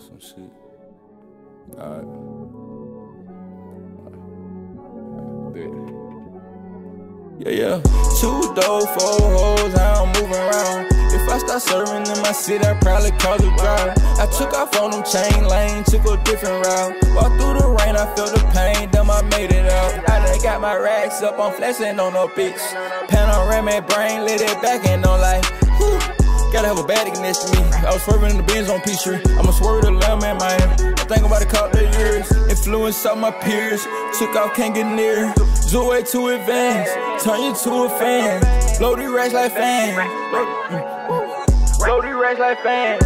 some shit. Alright. Yeah, yeah. Two dope, four hoes, how I'm moving around. If I start serving in my city, I probably cause a drought. I took off on them chain lane, took a different route. Walked through the rain, I felt the pain, damn, I made it out. I done got my racks up, I'm flexing on no bitch. Panoramic brain, lit it back and like, whew. Gotta have a bad next to me. I was swerving in the Benz on Peachtree. I'ma swerve the lamb in my I think about a couple of years. Influence of my peers. Took off, can't get near. Zook way too advanced. Turn you to a fan. Blow the racks like fan. Blow the racks like fan.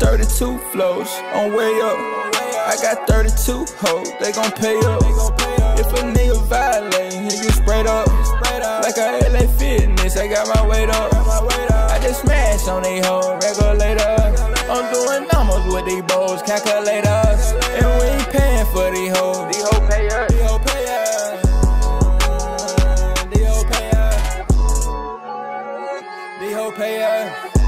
32 flows on way up. I got 32 hoes, they gon' pay up. If a nigga violate, he get sprayed up. Like a LA Fitness, I got my weight up to smash on they whole regulators. I'm doing numbers with these bows calculators. And we ain't paying for these hoes. These hoes pay us. These hoes pay us. These hoes pay us. These hoes pay us.